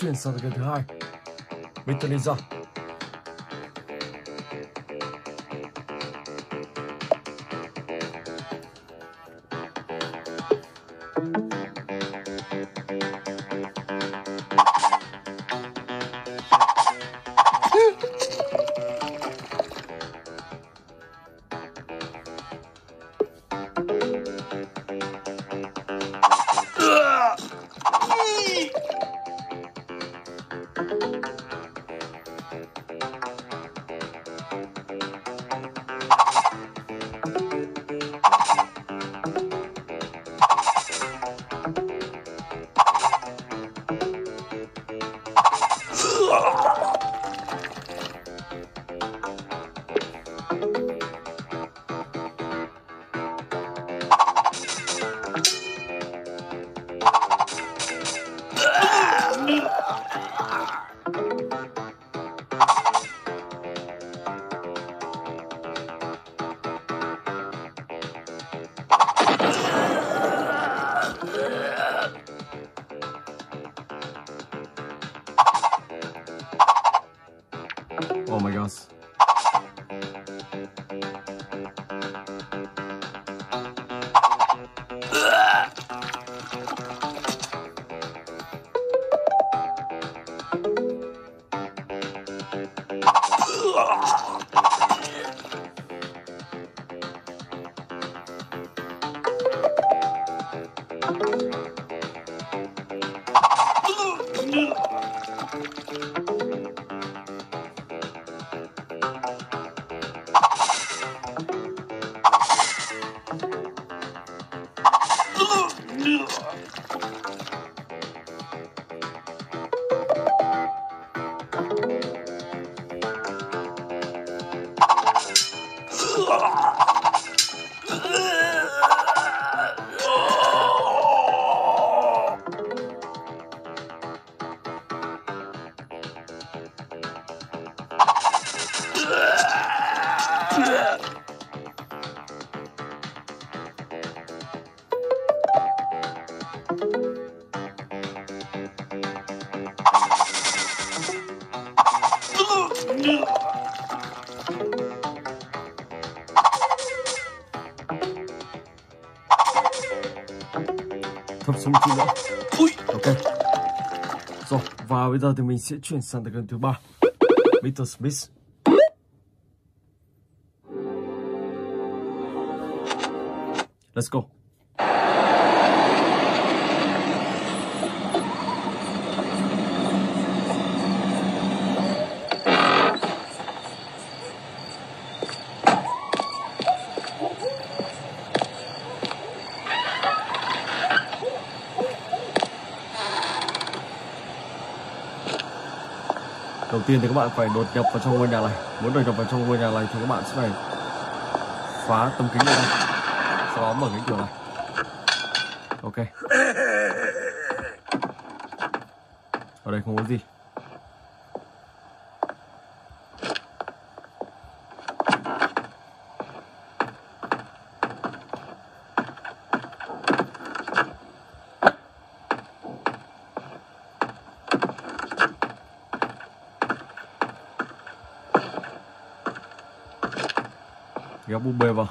chuyển sang cái thứ hai. Vitaly ra. thì mình sẽ chuyển sang tay gần thứ ba Victor Smith Let's go tiên thì các bạn phải đột nhập vào trong ngôi nhà này muốn đột nhập vào trong ngôi nhà này thì các bạn sẽ phải phá tấm kính này sau đó mở cánh cửa này ok ở đây không có gì kéo bù bê vào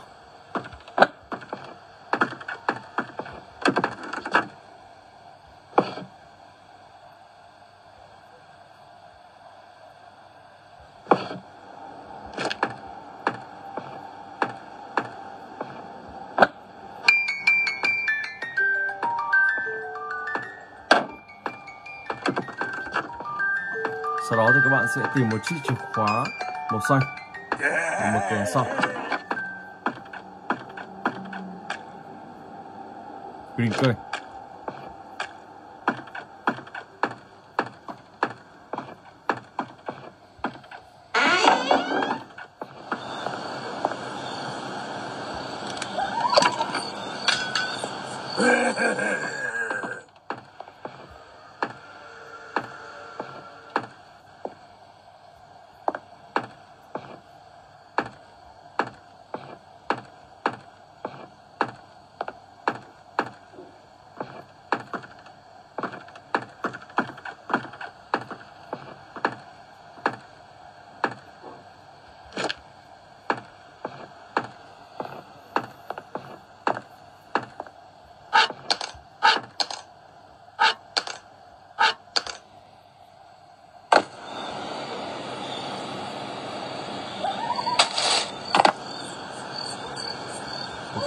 sau đó thì các bạn sẽ tìm một chiếc chìa khóa màu xanh và một cành sau Green, sorry.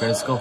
Gresco.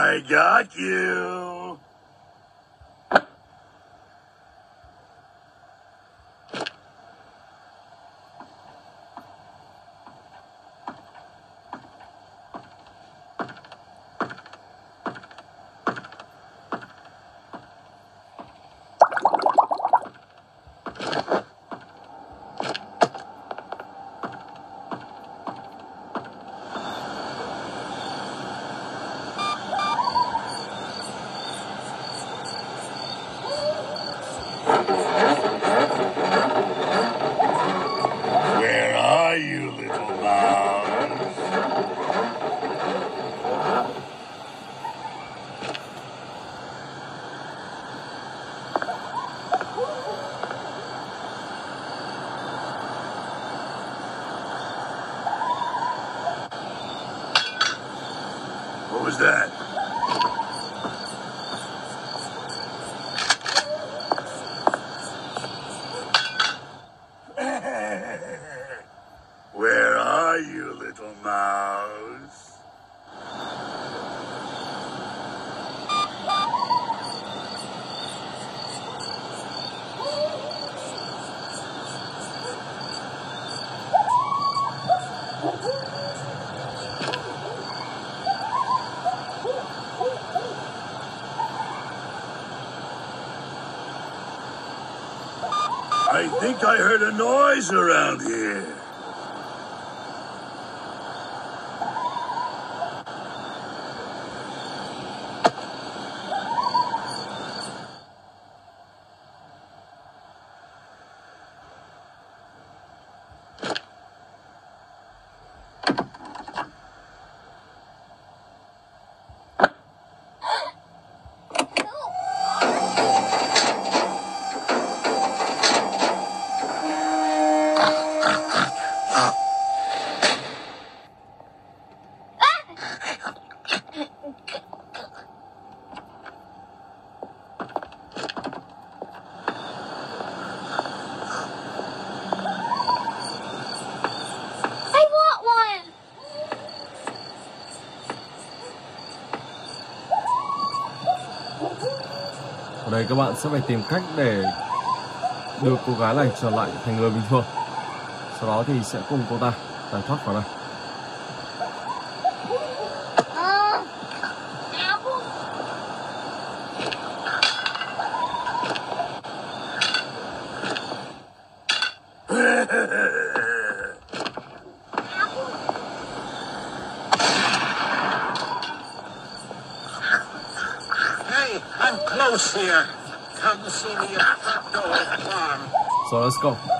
I got you. I think I heard a noise around here. các bạn sẽ phải tìm cách để đưa cô gái này trở lại thành người bình thường sau đó thì sẽ cùng cô ta giải thoát khỏi đây go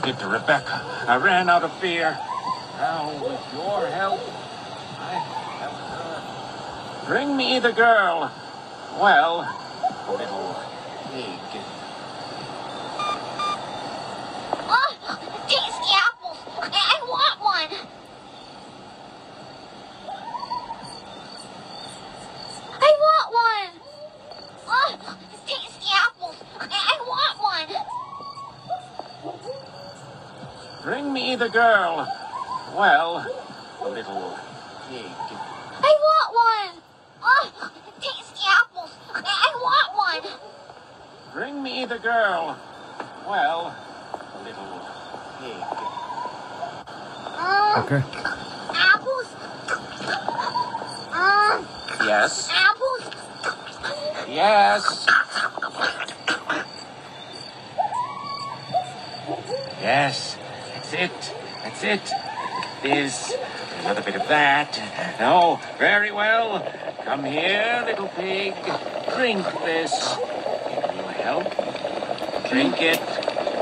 to get to Rebecca. I ran out of fear. Now, with your help, I have her. Bring me the girl. Well, girl. Well, a little pig. I want one! Oh, tasty apples! I want one! Bring me the girl. Well, a little pig. Um, okay. Apples? Um, yes. Apples? Yes. Yes, that's it. That's it. This, another bit of that. Oh, very well. Come here, little pig. Drink this. It will help. Drink it.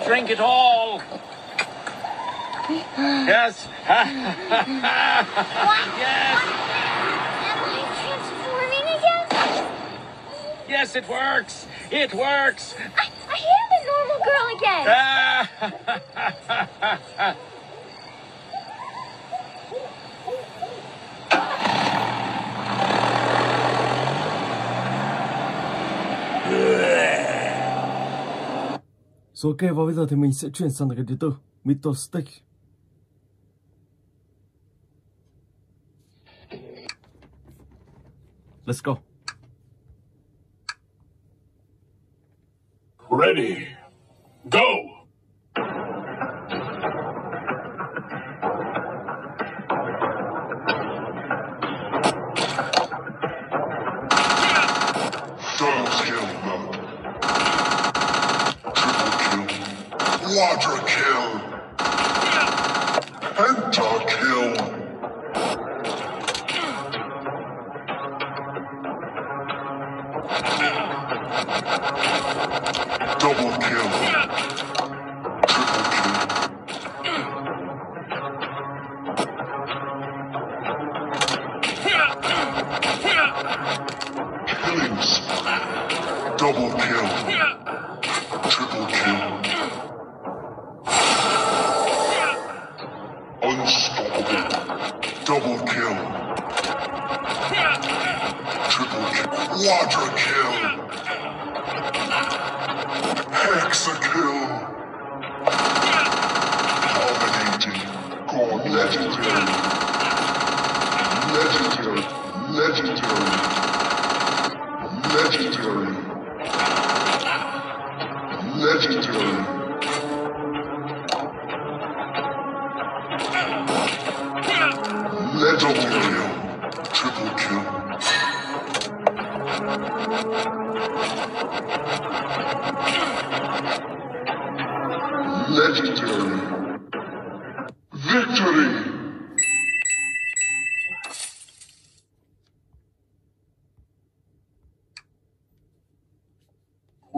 Drink it all. Yes. yes. Yes, it works. It works. I, I am a normal girl again. So ok và bây giờ thì mình sẽ chuyển sang cái thứ tư, Mr. Stick. Let's go. Ready. Go. quadrant.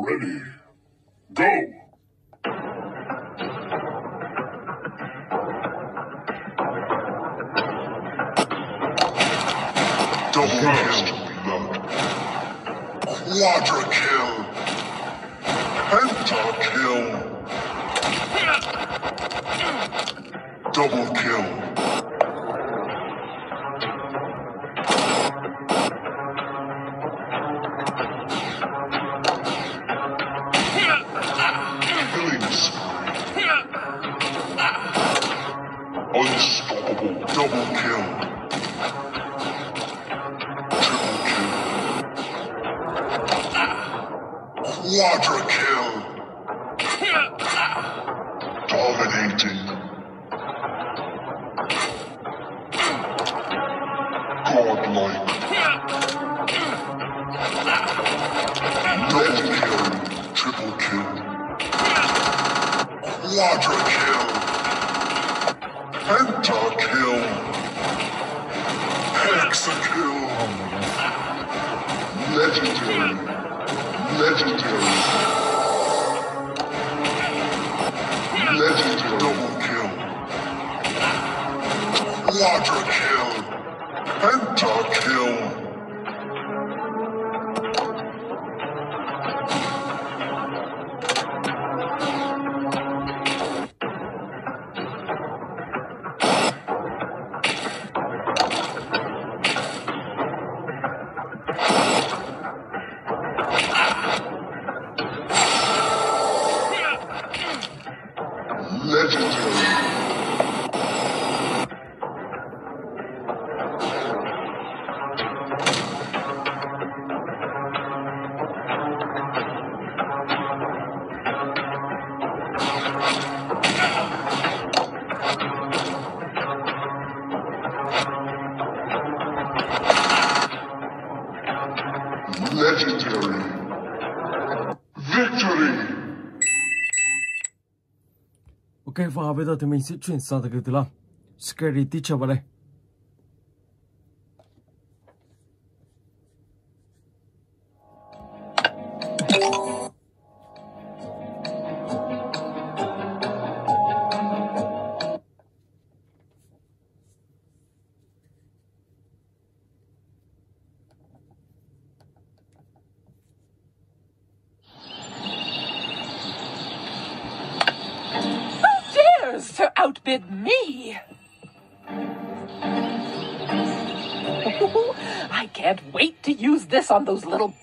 Ready. Go! Double kill. Quadra kill. Penta kill. Double kill. bây giờ thì mình sẽ chuyển sang từ cái từ làm scary teacher vào đây on those little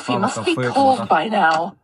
coffee must be cold by now.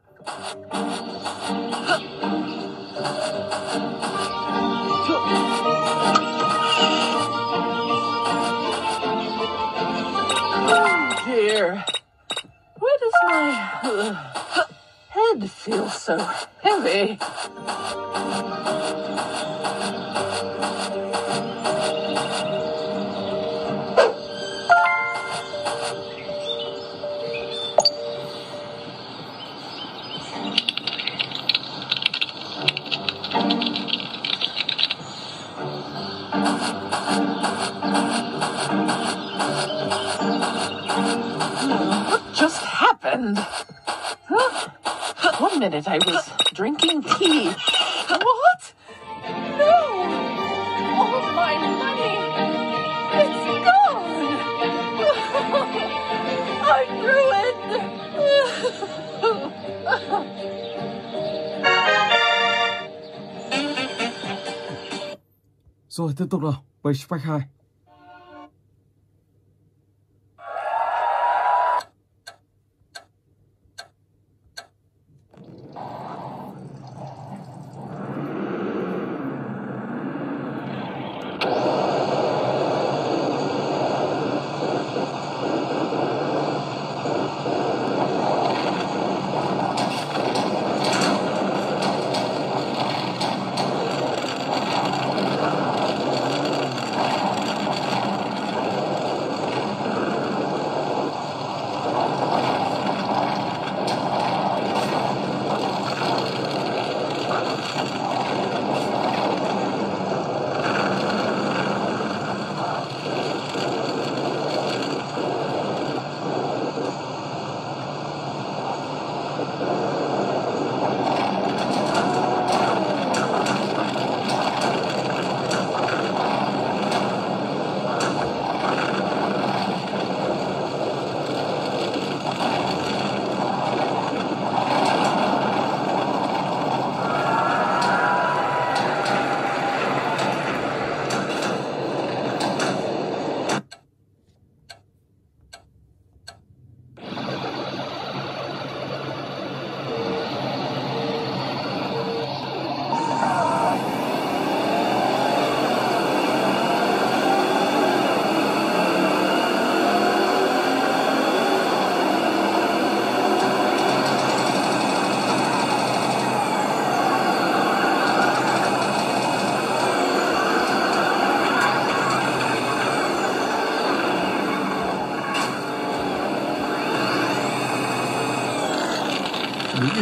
Rồi tiếp tục nào, page fact 2.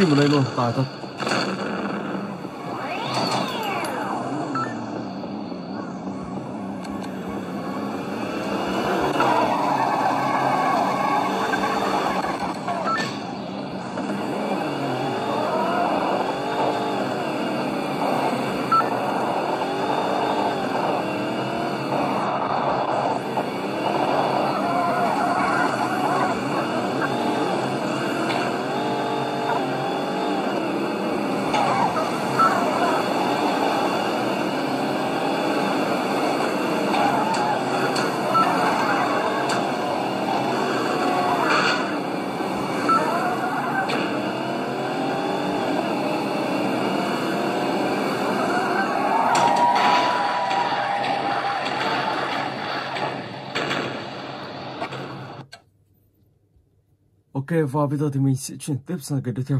不累够，打他。và bây giờ thì mình sẽ chuyển tiếp sang cái tiếp theo.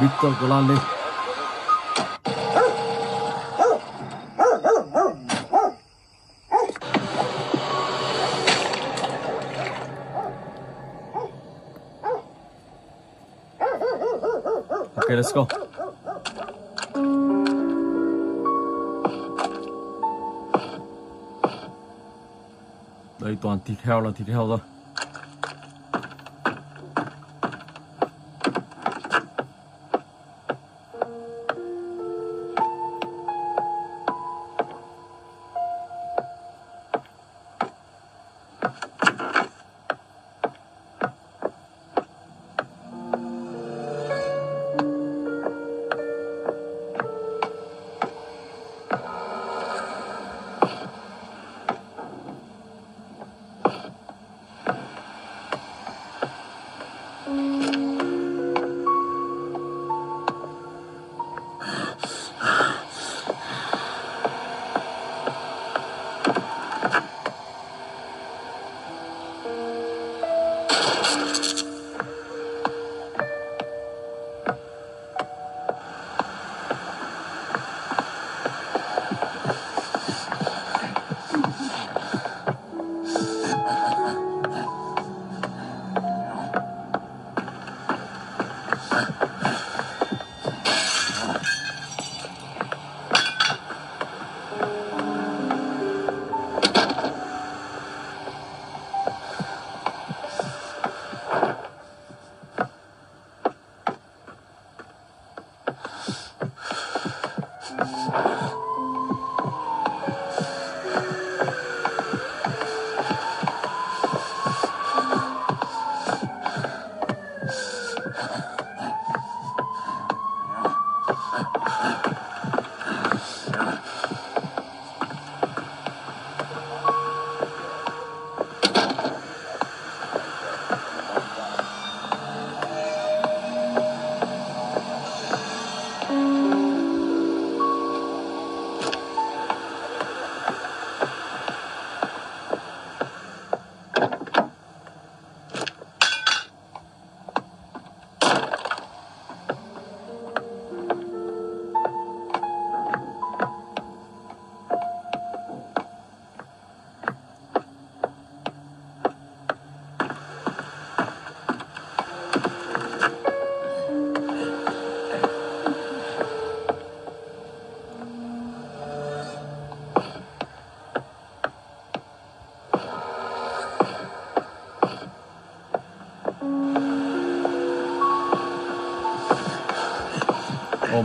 Victor Golani Okay, let's go. Đây toàn thịt heo là thịt heo rồi.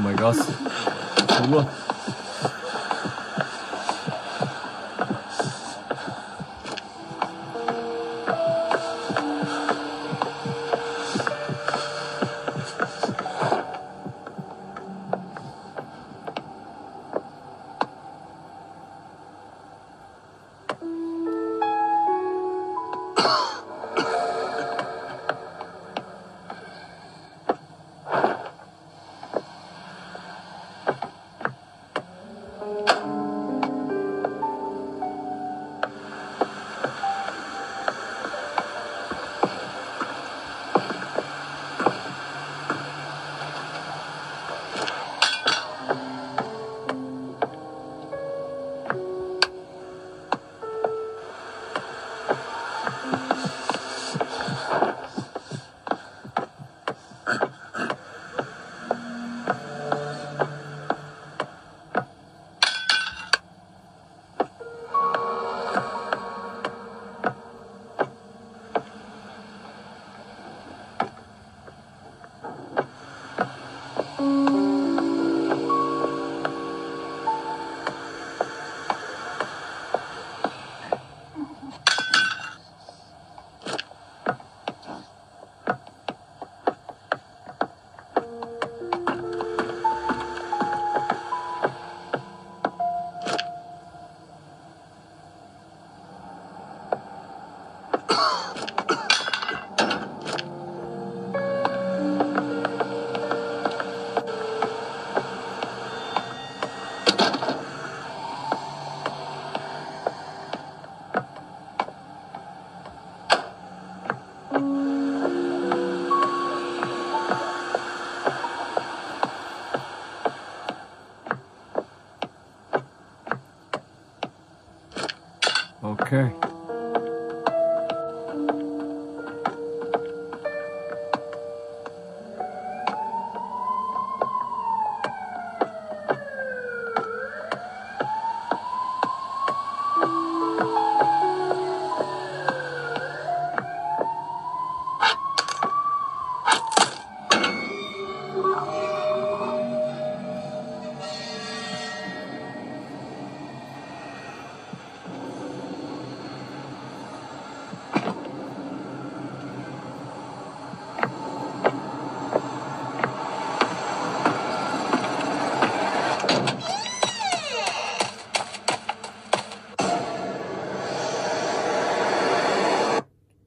my gosh.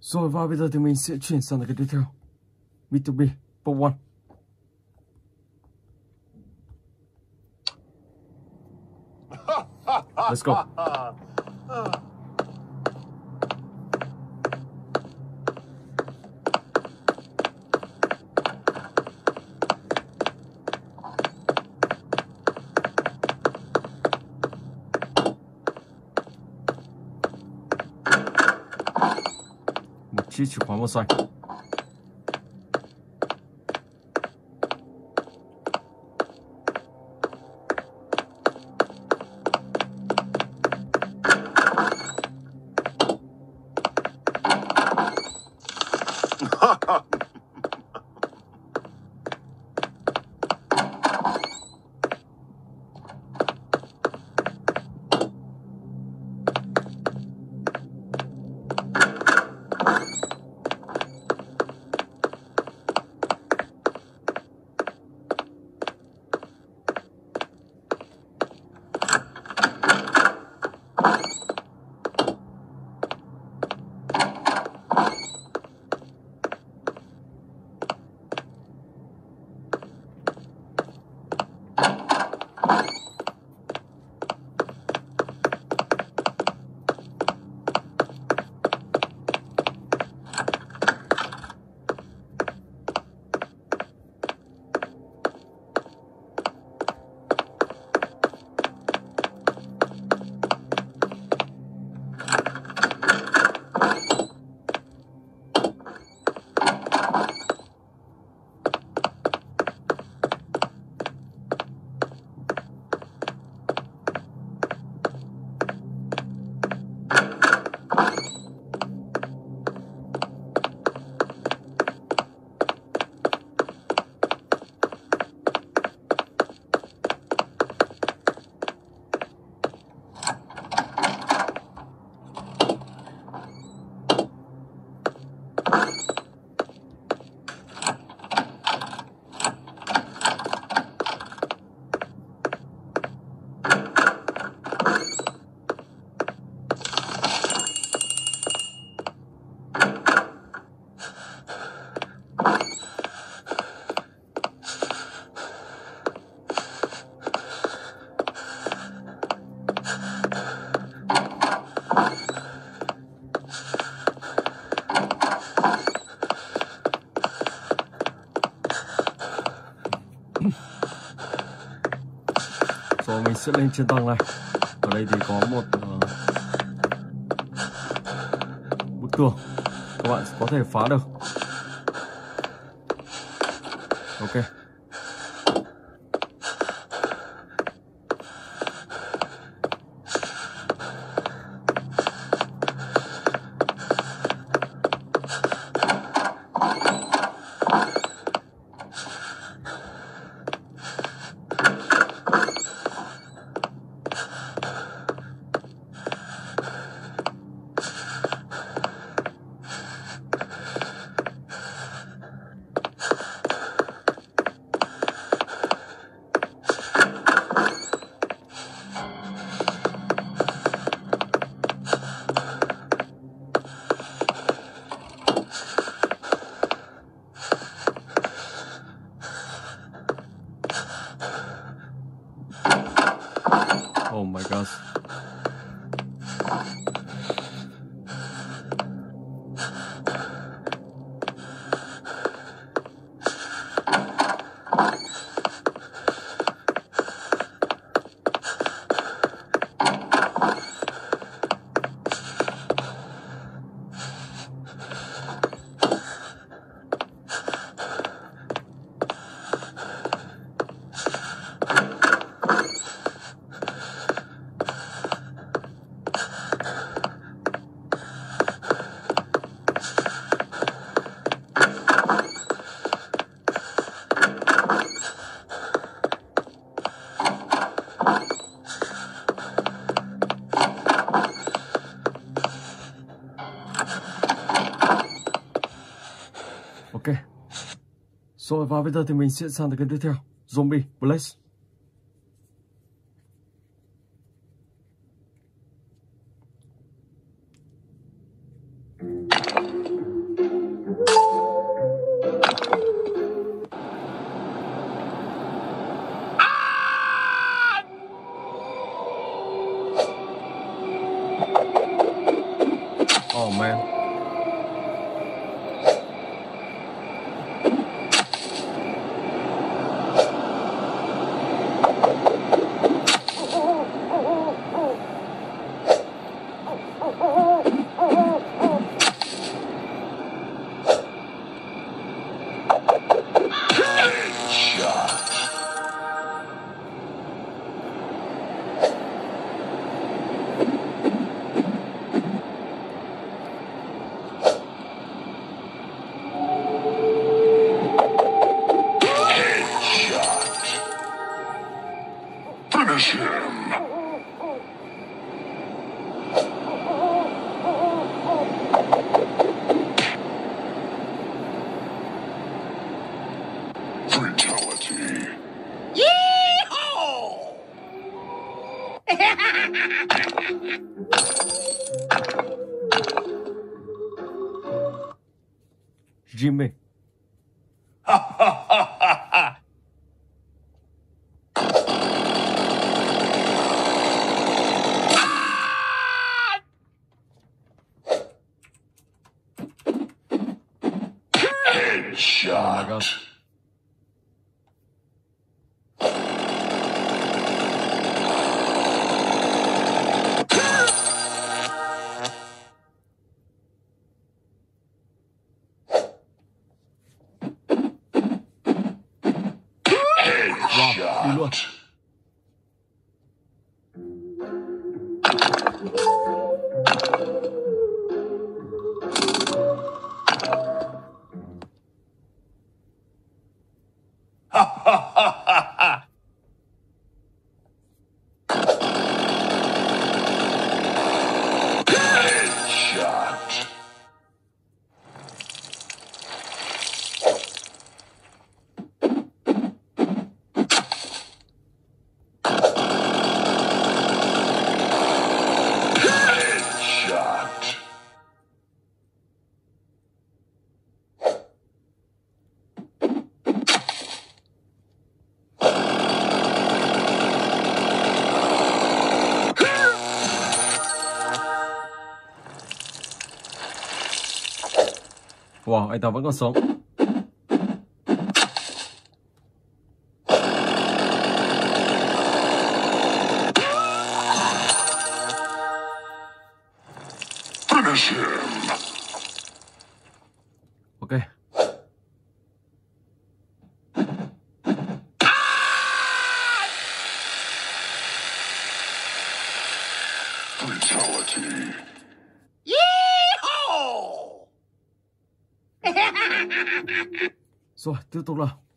So if I giờ thì mình sẽ chuyển sang like tiếp theo. b to b but One. Let's go. 继续狂暴赛。sẽ lên trên tầng này ở đây thì có một uh, bức tường các bạn có thể phá được ok Rồi và bây giờ thì mình sẽ sang tới cái tiếp theo, Zombie bless Oh man. shot. Oh 哎，他还敢怂？Finish. 好的。Ah! Fatality. 说，听懂了。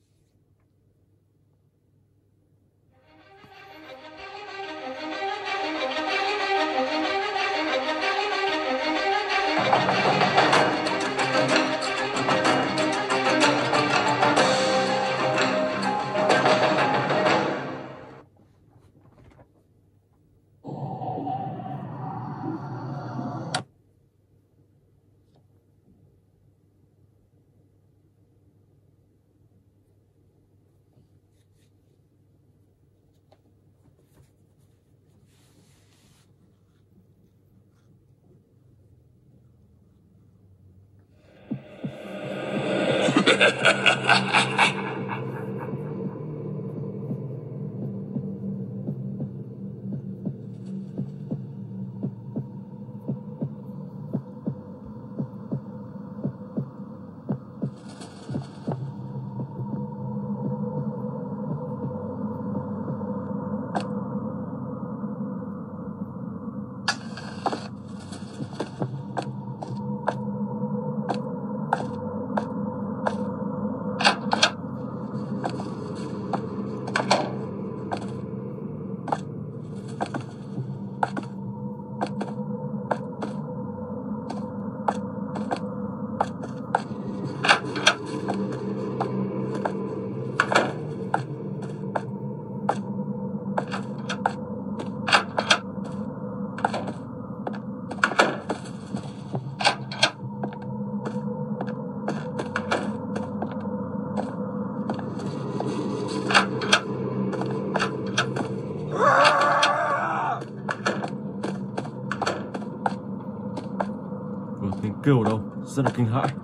looking hot.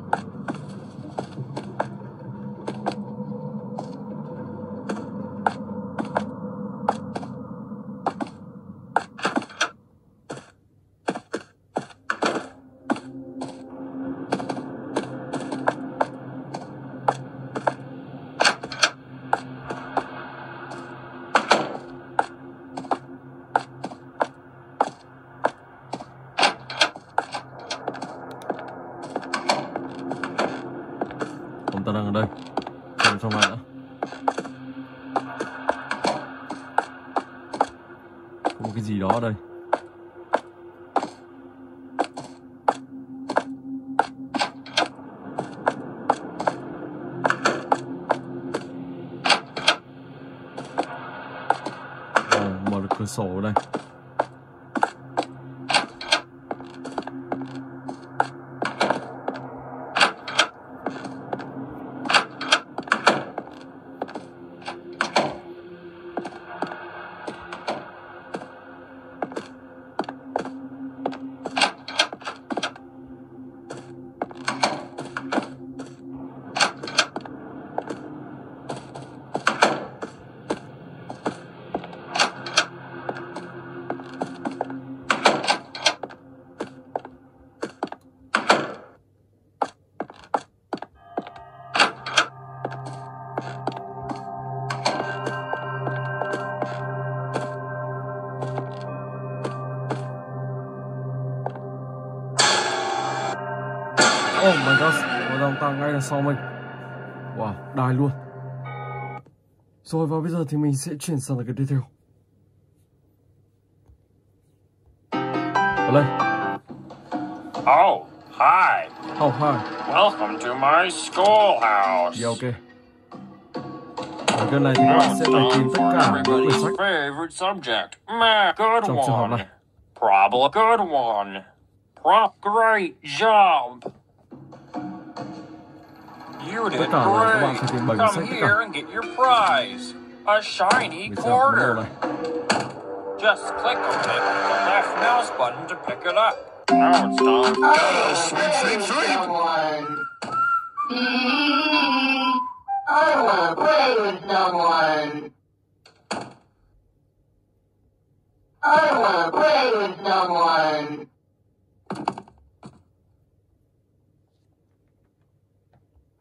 好了。sau mình Wow, đài luôn Rồi và bây giờ thì mình sẽ chuyển sang là cái tiếp theo hello, Oh, hi Oh, hi Welcome to my schoolhouse Yeah, ok cái này thì các sẽ phải tìm tất cả những quyển sách favorite subject. Math. Good Trong trường hợp này Problem. Good one. Prop. Great job. bearded gray. Come here and get your prize, a shiny quarter. Just click on it with the left mouse button to pick it up. Now it's time for oh, sweet, sweet, sweet. I want to play with someone. I want to play with someone.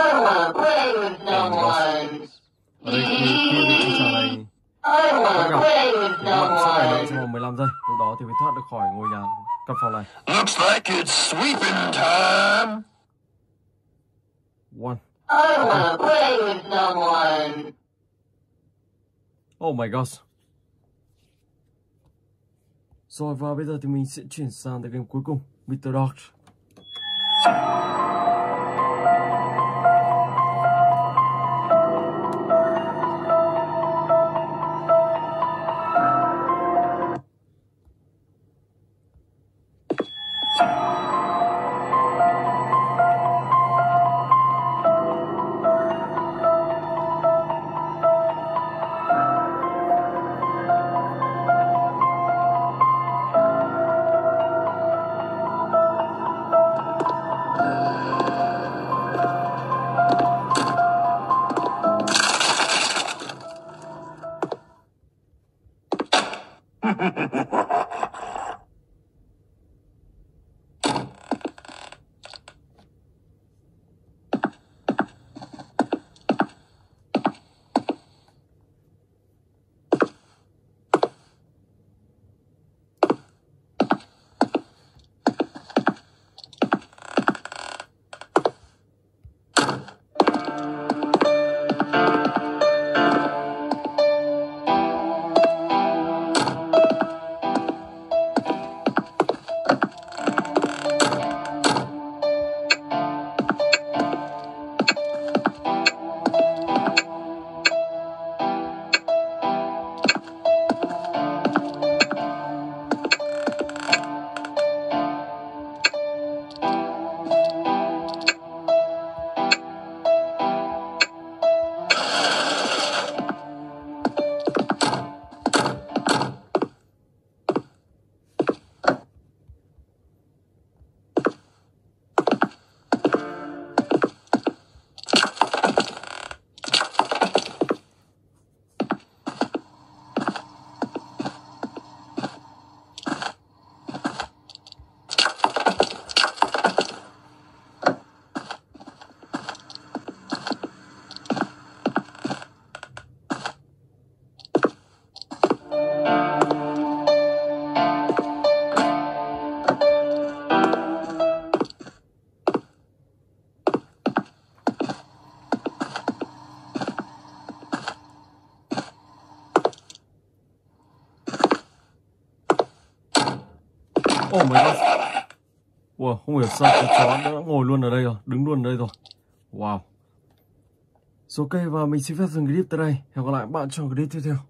đây cũng như quy định bắt gặp bạn sẽ phải đợi trong vòng 15 giây đó thì mới thoát được khỏi ngôi nhà căn phòng này Looks like it's sweeping time. One. I will pray with someone. Oh my gosh. Rồi và bây giờ thì mình sẽ chuyển sang tới game cuối cùng, Mr. Dog. không hiểu sao cái chó đã ngồi luôn ở đây rồi đứng luôn ở đây rồi wow rồi ok và mình xin phép dừng clip tới đây hẹn gặp lại bạn trong clip tiếp theo